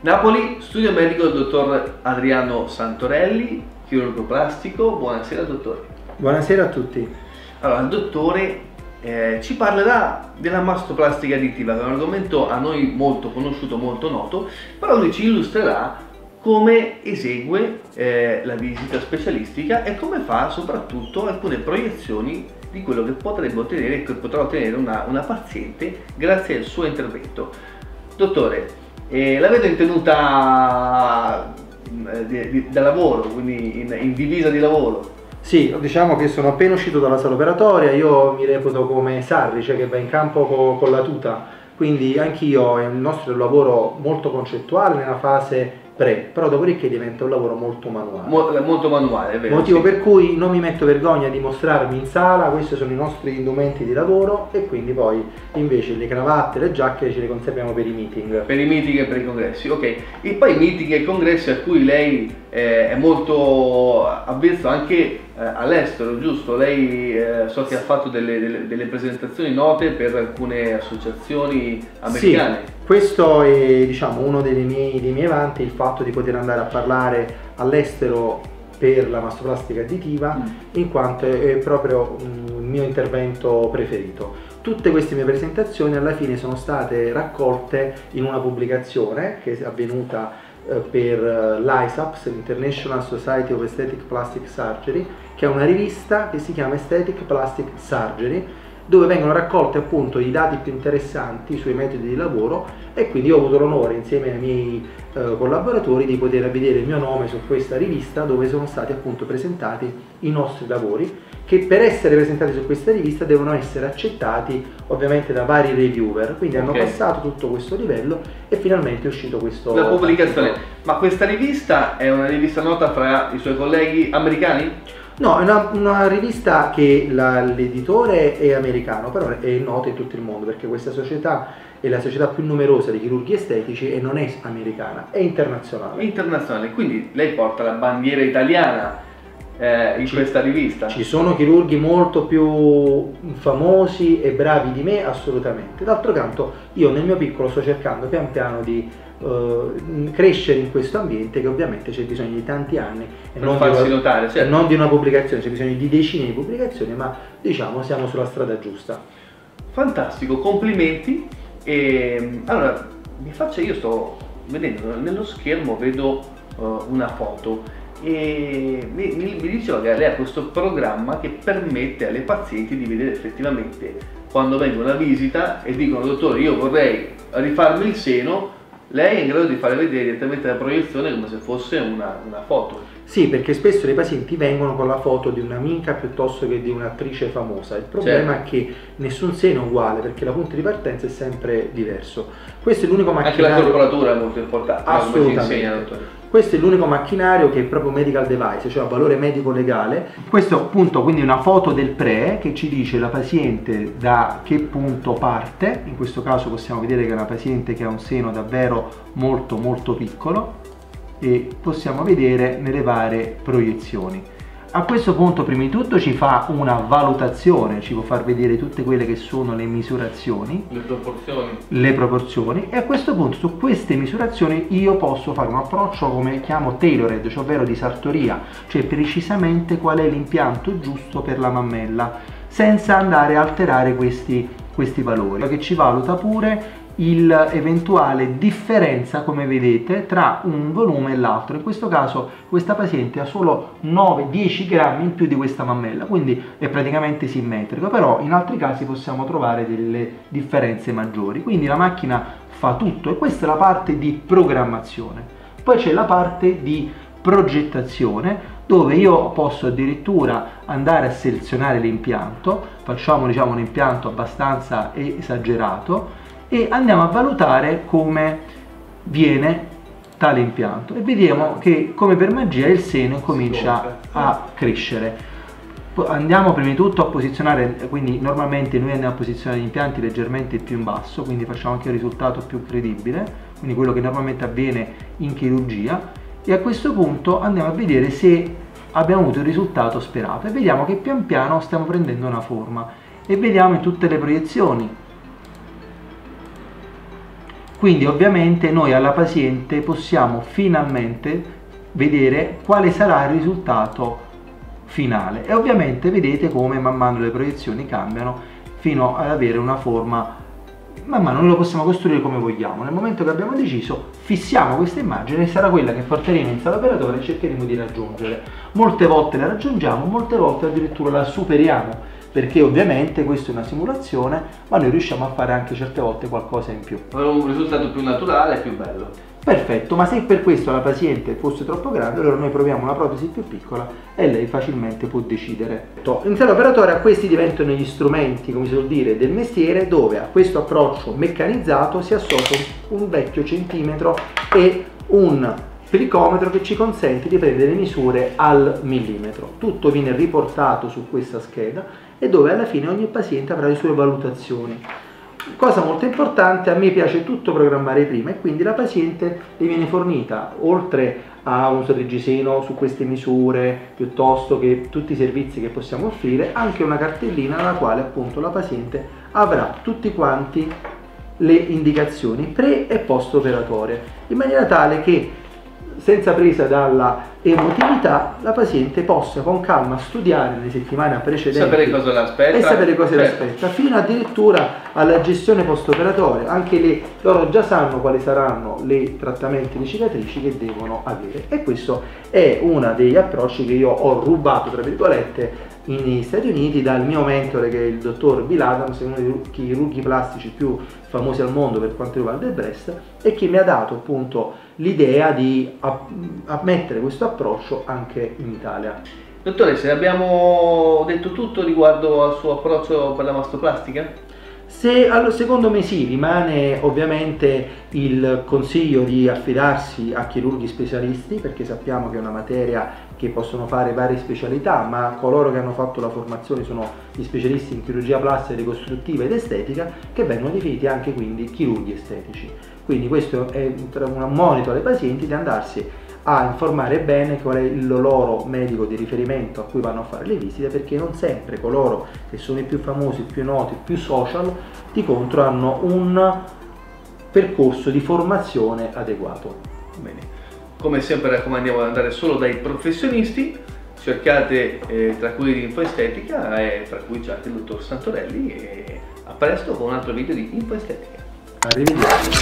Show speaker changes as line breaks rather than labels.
Napoli, studio medico del dottor Adriano Santorelli, chirurgo plastico. Buonasera dottore.
Buonasera a tutti.
Allora, il dottore eh, ci parlerà della mastoplastica additiva, che è un argomento a noi molto conosciuto, molto noto, però lui ci illustrerà come esegue eh, la visita specialistica e come fa soprattutto alcune proiezioni di quello che potrebbe ottenere e che potrà ottenere una, una paziente grazie al suo intervento. Dottore, eh, la vedo in tenuta eh, da lavoro, quindi in, in divisa di lavoro.
Sì, diciamo che sono appena uscito dalla sala operatoria, io mi reputo come Sarri, cioè che va in campo con, con la tuta, quindi anch'io, il nostro è un lavoro molto concettuale nella fase pre, però dopodiché diventa un lavoro molto manuale.
Mo- molto manuale, è vero.
Motivo
sì.
per cui non mi metto vergogna di mostrarmi in sala, questi sono i nostri indumenti di lavoro e quindi poi invece le cravatte, le giacche ce le conserviamo per i meeting.
Per i meeting e per i congressi, ok. E poi i meeting e congressi a cui lei eh, è molto avvezzo anche eh, all'estero, giusto? Lei eh, so che ha fatto delle, delle, delle, presentazioni note per alcune associazioni americane.
Sì, questo è diciamo, uno dei miei, dei miei vanti, il fatto di poter andare a parlare all'estero per la mastoplastica additiva, mm. in quanto è proprio il mio intervento preferito. Tutte queste mie presentazioni alla fine sono state raccolte in una pubblicazione che è avvenuta eh, per eh, l'ISAPS, l'International Society of Aesthetic Plastic Surgery, che è una rivista che si chiama Aesthetic Plastic Surgery, dove vengono raccolti appunto i dati più interessanti sui metodi di lavoro e quindi ho avuto l'onore insieme ai miei eh, collaboratori di poter vedere il mio nome su questa rivista dove sono stati appunto presentati i nostri lavori che per essere presentati su questa rivista devono essere accettati ovviamente da vari reviewer, quindi okay. hanno passato tutto questo livello e finalmente è uscito questo...
La pubblicazione. Ma questa rivista è una rivista nota fra i suoi colleghi americani?
No, è una, una rivista che l'editore è americano, però è nota in tutto il mondo perché questa società è la società più numerosa di chirurghi estetici e non è americana, è internazionale.
Internazionale, quindi lei porta la bandiera italiana eh, in ci, questa rivista.
Ci sono chirurghi molto più famosi e bravi di me, assolutamente. D'altro canto, io nel mio piccolo sto cercando pian piano di uh, crescere in questo ambiente che ovviamente c'è bisogno di tanti anni
e non, una, notare, certo.
non di una pubblicazione, c'è bisogno di decine di pubblicazioni, ma diciamo siamo sulla strada giusta.
Fantastico, complimenti. E, allora, mi faccia, io sto vedendo nello schermo, vedo uh, una foto e mi, mi, mi diceva che lei ha questo programma che permette alle pazienti di vedere effettivamente quando vengono a visita e dicono dottore io vorrei rifarmi il seno lei è in grado di fare vedere direttamente la proiezione come se fosse una, una foto.
Sì, perché spesso i pazienti vengono con la foto di un'amica piuttosto che di un'attrice famosa. Il problema certo. è che nessun seno è uguale perché la punta di partenza è sempre diverso. Questo è l'unico macchinario.
Anche la corporatura è molto importante.
Assolutamente. Insegna, questo è l'unico macchinario che è proprio medical device, cioè a valore medico legale. Questo appunto quindi è una foto del pre che ci dice la paziente da che punto parte, in questo caso possiamo vedere che è una paziente che ha un seno davvero molto molto piccolo e possiamo vedere nelle varie proiezioni. A questo punto prima di tutto ci fa una valutazione, ci può far vedere tutte quelle che sono le misurazioni,
le proporzioni.
le proporzioni e a questo punto su queste misurazioni io posso fare un approccio come chiamo tailored, cioè ovvero di sartoria, cioè precisamente qual è l'impianto giusto per la mammella, senza andare a alterare questi, questi valori, che ci valuta pure l'eventuale differenza come vedete tra un volume e l'altro. In questo caso questa paziente ha solo 9-10 grammi in più di questa mammella quindi è praticamente simmetrico però in altri casi possiamo trovare delle differenze maggiori. Quindi la macchina fa tutto e questa è la parte di programmazione. Poi c'è la parte di progettazione dove io posso addirittura andare a selezionare l'impianto. Facciamo diciamo un impianto abbastanza esagerato e andiamo a valutare come viene tale impianto. E vediamo che come per magia il seno comincia a crescere. Andiamo prima di tutto a posizionare quindi normalmente noi andiamo a posizionare gli impianti leggermente più in basso quindi facciamo anche un risultato più credibile quindi quello che normalmente avviene in chirurgia. E a questo punto andiamo a vedere se abbiamo avuto il risultato sperato. E vediamo che pian piano stiamo prendendo una forma. E vediamo in tutte le proiezioni Quindi ovviamente noi alla paziente possiamo finalmente vedere quale sarà il risultato finale. E ovviamente vedete come man mano le proiezioni cambiano fino ad avere una forma man mano noi lo possiamo costruire come vogliamo. Nel momento che abbiamo deciso fissiamo questa immagine e sarà quella che porteremo in sala operatoria e cercheremo di raggiungere. Molte volte la raggiungiamo molte volte addirittura la superiamo perché ovviamente questa è una simulazione ma noi riusciamo a fare anche certe volte qualcosa in più
un risultato più naturale e più bello
Perfetto, ma se per questo la paziente fosse troppo grande, allora noi proviamo una protesi più piccola e lei facilmente può decidere. In sala operatoria questi diventano gli strumenti, come si vuol dire, del mestiere dove a questo approccio meccanizzato si associa un vecchio centimetro e un pelicometro che ci consente di prendere le misure al millimetro. Tutto viene riportato su questa scheda e dove alla fine ogni paziente avrà le sue valutazioni. Cosa molto importante, a me piace tutto programmare prima e quindi la paziente le viene fornita, oltre a un sorreggiseno su queste misure, piuttosto che tutti i servizi che possiamo offrire, anche una cartellina nella quale appunto la paziente avrà tutti quanti le indicazioni pre e post operatorie, in maniera tale che senza presa dalla emotività la paziente possa con calma studiare nelle settimane precedenti
sapere cosa l'aspetta
e sapere cosa certo. l'aspetta fino addirittura alla gestione post operatoria anche lì loro già sanno quali saranno i trattamenti di cicatrici che devono avere. E questo è uno degli approcci che io ho rubato tra virgolette negli Stati Uniti dal mio mentore che è il dottor Bill Adams, uno dei chirurghi plastici più famosi al mondo per quanto riguarda il breast e che mi ha dato appunto l'idea di ammettere questo approccio anche in Italia.
Dottore, se abbiamo detto tutto riguardo al suo approccio per la mastoplastica?
Se, secondo me sì, rimane ovviamente il consiglio di affidarsi a chirurghi specialisti perché sappiamo che è una materia che possono fare varie specialità, ma coloro che hanno fatto la formazione sono gli specialisti in chirurgia plastica, ricostruttiva ed estetica che vengono definiti anche quindi chirurghi estetici. Quindi questo è un monito alle pazienti di andarsi a informare bene qual è il loro medico di riferimento a cui vanno a fare le visite perché non sempre coloro che sono i più famosi, più noti, più social di contro hanno un percorso di formazione adeguato.
Bene. Come sempre raccomandiamo di andare solo dai professionisti, cercate eh, tra cui di infoestetica e tra cui c'è anche il dottor Santorelli e a presto con un altro video di infoestetica.
Arrivederci.